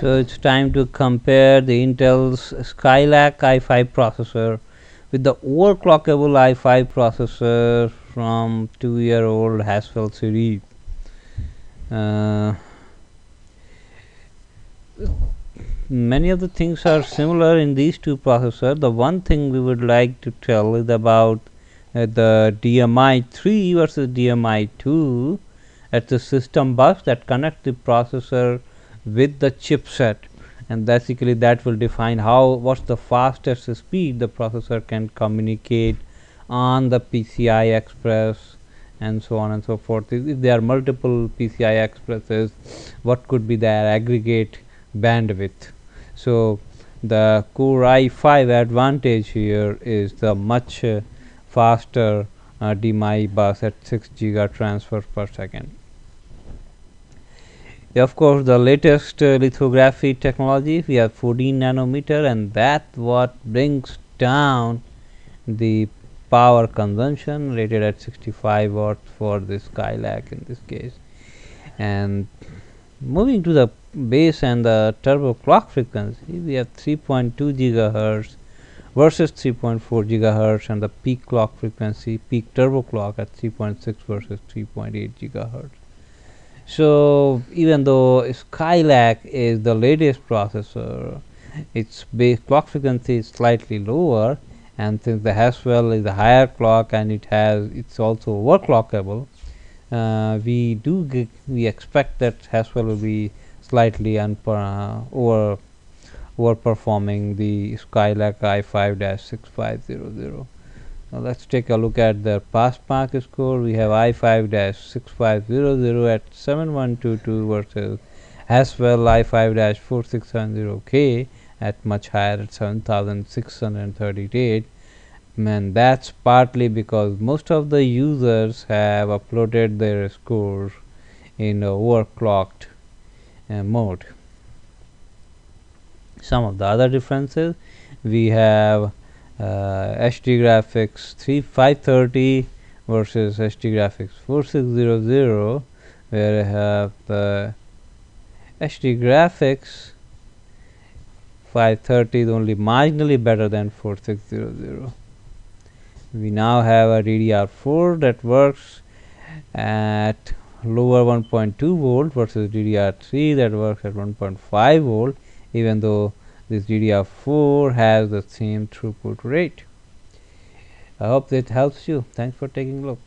So it's time to compare the Intel's Skylake i5 processor with the overclockable i5 processor from two-year-old Haswell series. Uh, many of the things are similar in these two processors. The one thing we would like to tell is about uh, the DMI 3 versus DMI 2 at the system bus that connects the processor with the chipset and basically that will define how what's the fastest speed the processor can communicate on the PCI Express and so on and so forth. If, there are multiple PCI Expresses, what could be their aggregate bandwidth? So, the Core i5 advantage here is the much uh, faster uh, DMI bus at 6 giga transfers per second of course the latest uh, lithography technology we have 14 nanometer and that what brings down the power consumption rated at 65 watts for this Skylake in this case. And moving to the base and the turbo clock frequency we have 3.2 gigahertz versus 3.4 gigahertz and the peak clock frequency peak turbo clock at 3.6 versus 3.8 gigahertz so even though Skylake is the latest processor, its base clock frequency is slightly lower and since the Haswell is a higher clock and it has it's also overclockable, uh, we do we expect that Haswell will be slightly uh, over overperforming the Skylake i5-6500. Now let's take a look at the pass mark score. We have i5-6500 at 7122 versus Haswell i5-4670K at much higher at 7638 and that's partly because most of the users have uploaded their scores in overclocked uh, mode. Some of the other differences we have Uh, HD graphics 3530 versus HD graphics 4600 where I have uh, the HD graphics 530 is only marginally better than 4600 we now have a DDR4 that works at lower 1.2 volt versus DDR3 that works at 1.5 volt even though this DDR4 has the same throughput rate. I hope that helps you. Thanks for taking a look.